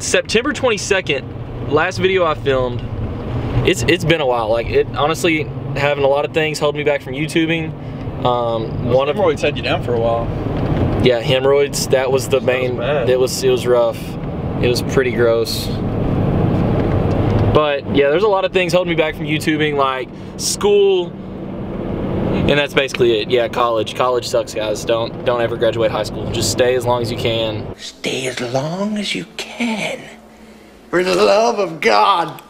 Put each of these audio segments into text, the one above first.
September 22nd, last video I filmed. It's it's been a while. Like it honestly having a lot of things held me back from YouTubing. Um, one of hemorrhoids had you down for a while. yeah, hemorrhoids. That was the main. bad. it was it was rough. It was pretty gross. But yeah, there's a lot of things holding me back from YouTubing, like school, and that's basically it. Yeah, college. College sucks, guys. Don't don't ever graduate high school. Just stay as long as you can. Stay as long as you can. For the love of God.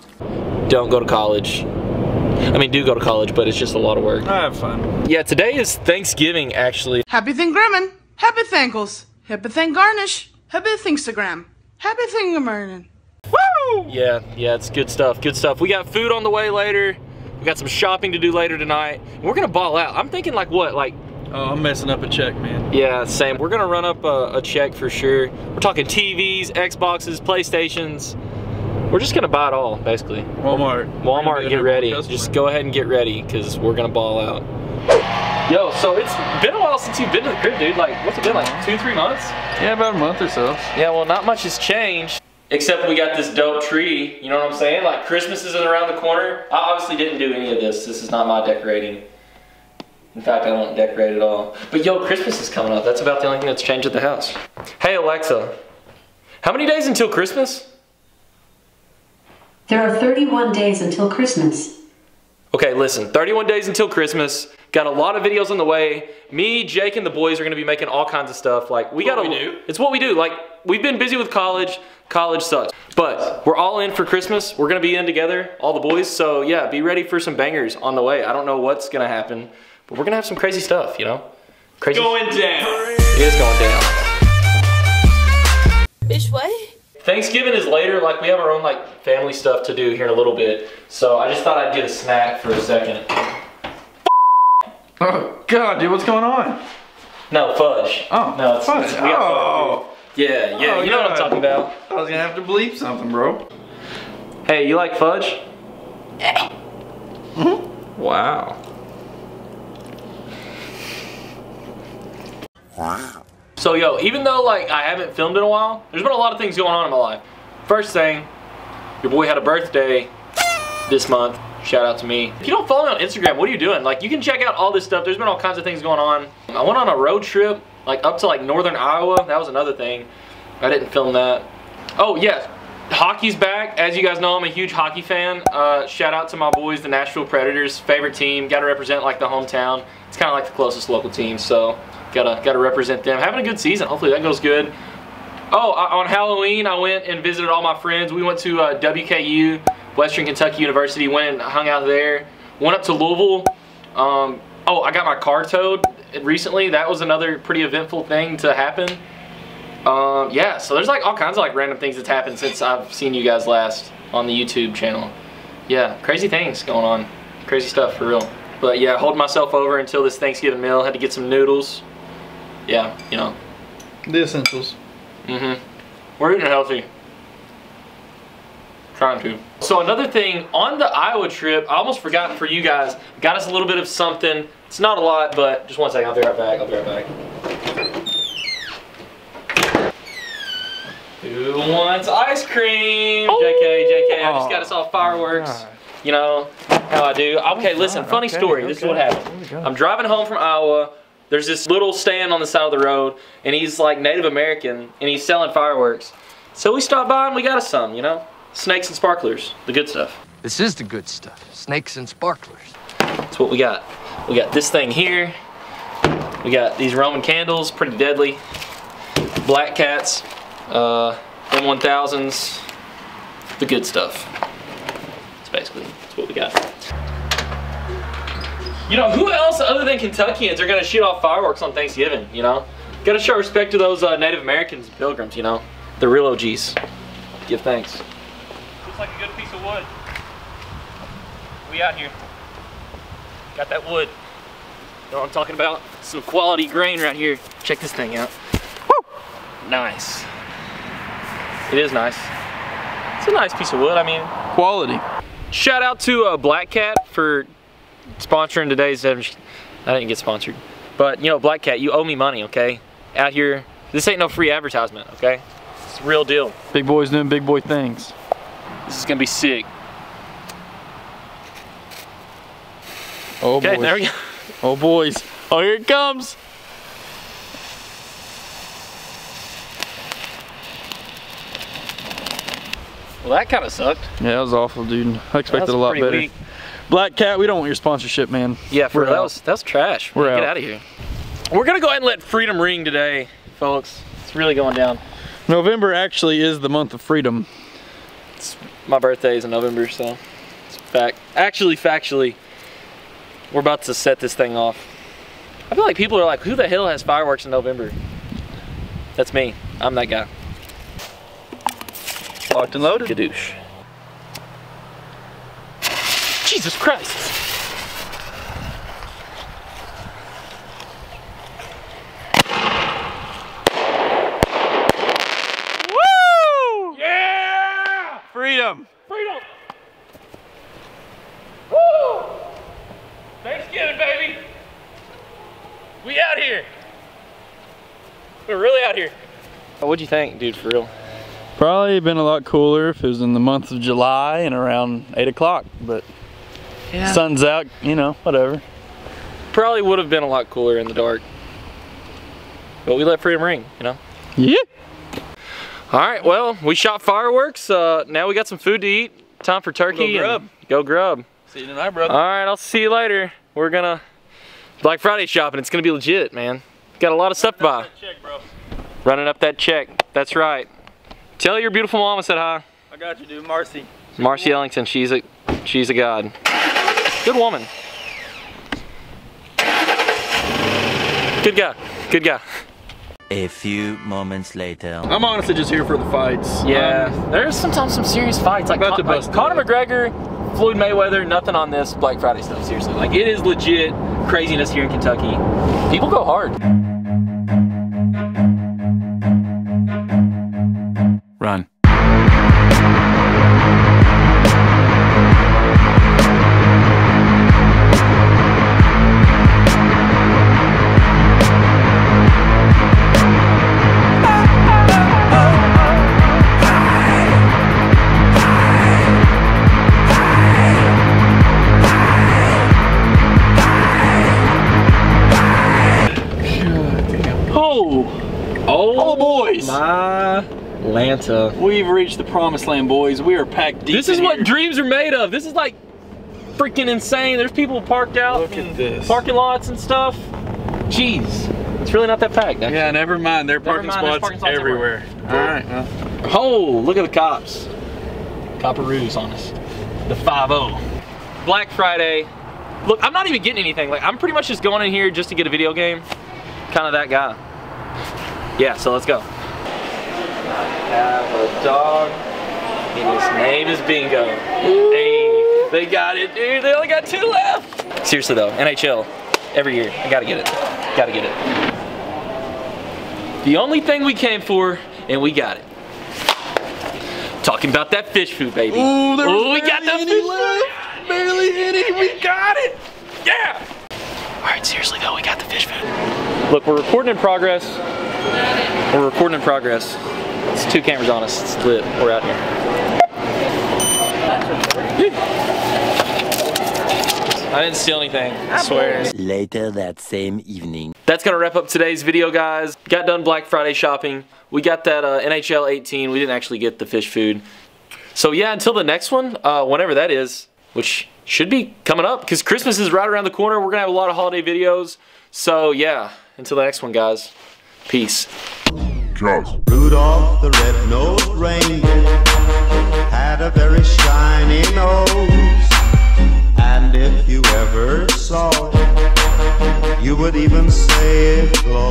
Don't go to college. I mean, do go to college, but it's just a lot of work. I have fun. Yeah, today is Thanksgiving, actually. Happy Thanksgiving. Happy Thankles. Happy Thank Garnish. Happy Thinkstagram. Happy Thingamurnin. Woo! Yeah, yeah, it's good stuff. Good stuff. We got food on the way later. We got some shopping to do later tonight. We're gonna ball out. I'm thinking like what, like Oh, I'm messing up a check, man. yeah, same. We're gonna run up a, a check for sure. We're talking TVs, Xboxes, PlayStations. We're just gonna buy it all, basically. Walmart. Walmart, get ready. Just go ahead and get ready, cause we're gonna ball out. Yo, so it's been a while since you've been to the crib, dude. Like, what's it been, like uh-huh. two, three months? Yeah, about a month or so. Yeah, well, not much has changed. Except we got this dope tree, you know what I'm saying? Like, Christmas isn't around the corner. I obviously didn't do any of this. This is not my decorating. In fact, I don't decorate at all. But yo, Christmas is coming up. That's about the only thing that's changed at the house. Hey, Alexa, how many days until Christmas? There are 31 days until Christmas. Okay, listen, 31 days until Christmas. Got a lot of videos on the way. Me, Jake, and the boys are gonna be making all kinds of stuff. Like we What gotta we do. It's what we do. Like we've been busy with college. College sucks. But we're all in for Christmas. We're gonna be in together, all the boys. So yeah, be ready for some bangers on the way. I don't know what's gonna happen, but we're gonna have some crazy stuff, you know? Crazy Going down. It is going down. Bitch, what? Thanksgiving is later, like we have our own like family stuff to do here in a little bit. So I just thought I'd get a snack for a second. Oh, God, dude, what's going on? No, fudge. Oh, no, it's, fudge. it's- we got Oh. fudge. Yeah, yeah, Oh, you know what I'm talking about. I was gonna have to bleep something, bro. Hey, you like fudge? Mm-hmm. Wow. Wow. So yo, even though like I haven't filmed in a while, there's been a lot of things going on in my life. First thing, your boy had a birthday this month. Shout out to me. If you don't follow me on Instagram, what are you doing? Like you can check out all this stuff. There's been all kinds of things going on. I went on a road trip, like up to like northern Iowa. That was another thing. I didn't film that. Oh yes, hockey's back. As you guys know, I'm a huge hockey fan. Uh, shout out to my boys, the Nashville Predators, favorite team. Got to represent like the hometown. It's kind of like the closest local team, so gotta gotta represent them. Having a good season. Hopefully that goes good. Oh, I- on Halloween, I went and visited all my friends. We went to uh, WKU, Western Kentucky University. Went and hung out there. Went up to Louisville. Um, oh, I got my car towed recently. That was another pretty eventful thing to happen. Um, yeah, so there's like all kinds of like random things that's happened since I've seen you guys last on the YouTube channel. Yeah, crazy things going on. Crazy stuff for real. But yeah, holding myself over until this Thanksgiving meal. Had to get some noodles. Yeah, you know. The essentials. Mm-hmm. We're eating healthy. Trying to. So another thing, on the Iowa trip, I almost forgot for you guys, got us a little bit of something. It's not a lot, but just one second, I'll be right back, I'll be right back. Who wants ice cream? Oh! JK, JK, I just got us oh all fireworks. God. You know how I do. Okay, oh listen, funny okay, story. This is what happened. Here we go. I'm driving home from Iowa. There's this little stand on the side of the road, and he's like Native American, and he's selling fireworks. So we stopped by and we got us some, you know? Snakes and sparklers, the good stuff. This is the good stuff. Snakes and sparklers. That's what we got. We got this thing here. We got these Roman candles, pretty deadly. Black cats, uh, M1000s, the good stuff. That's basically that's what we got. You know, who else other than Kentuckians are gonna shoot off fireworks on Thanksgiving, you know? Gotta show respect to those uh, Native Americans and pilgrims, you know? The real OGs. Give thanks. Looks like a good piece of wood. We out here. Got that wood. Know what I'm talking about? Some quality grain right here. Check this thing out. Woo! Nice. It is nice. It's a nice piece of wood. I mean, Quality. shout out to uh, Black Cat for sponsoring today's. I didn't get sponsored, but you know, Black Cat, you owe me money, okay? Out here, this ain't no free advertisement, okay? It's real deal. Big boys doing big boy things. This is gonna be sick. Oh Okay, boys. there we go. Oh boys. Oh, here it comes. Well, that kind of sucked. Yeah, that was awful, dude. I expected a lot better. weak. Black Cat, we don't want your sponsorship, man. Yeah, for We're that out. was that was trash. We're Get out. out of here. We're gonna go ahead and let freedom ring today, folks. It's really going down. November actually is the month of freedom. My birthday is in November, so it's fact. Actually, factually, we're about to set this thing off. I feel like people are like, "Who the hell has fireworks in November?" That's me. I'm that guy. Locked and loaded. Gadoosh. Jesus Christ. Woo! Yeah! Freedom. Freedom! Woo! Thanksgiving, baby! We out here! We're really out here. What'd you think, dude, for real? Probably been a lot cooler if it was in the month of July and around 8 o'clock, but Yeah. sun's out, you know, whatever. Probably would have been a lot cooler in the dark. But we let freedom ring, you know? Yeah. All right, well, we shot fireworks. Uh, now we got some food to eat. Time for turkey. Go and Go grub. See you tonight, brother. All right, I'll see you later. We're gonna Black Friday shopping. It's gonna be legit, man. Got a lot of stuff to buy. Check, bro. Running up that check. That's right. Tell your beautiful mom I said hi. I got you, dude. Marcy. Marcy Ellington. She's a she's a god. Good woman. Good guy. Good guy. A few moments later. I'm honestly just here for the fights. Yeah, Um, there's sometimes some serious fights. Like, About to Con- like bust Conor. McGregor, Floyd Mayweather, nothing on this Black Friday stuff. Seriously, like it is legit craziness here in Kentucky. People go hard. Boys. my Lanta. We've reached the promised land, boys. We are packed deep. This is what here. dreams are made of. This is like freaking insane. There's people parked out Look in at this. parking lots and stuff. Jeez, it's really not that packed. Actually. Yeah, never mind. There are parking spots parking spots everywhere. All right. Well, Oh, look at the cops. Copperoos on us. The 5-0. Black Friday. Look, I'm not even getting anything. Like, I'm pretty much just going in here just to get a video game. Kind of that guy. Yeah, so let's go. I have a dog, and his name is Bingo. Hey, they got it, dude. They only got two left. Seriously though, NHL, every year, I gotta get it. Gotta get it. The only thing we came for, and we got it. Talking about that fish food, baby. Ooh, there Ooh, we got barely fish left. Barely any. We got it. Yeah! Alright, seriously though, we got the fish food. Look, we're recording in progress. We're recording in progress. It's two cameras on us. It's lit. We're out here. I didn't steal anything, I swear. Later that same evening. That's gonna wrap up today's video, guys. Got done Black Friday shopping. We got that uh, NHL 18. We didn't actually get the fish food. So yeah, until the next one, uh, whenever that is, which should be coming up, because Christmas is right around the corner. We're gonna have a lot of holiday videos. So yeah, until the next one, guys. Peace. Rudolph the red-nosed reindeer had a very shiny nose. And if you ever saw it, you would even say it glows.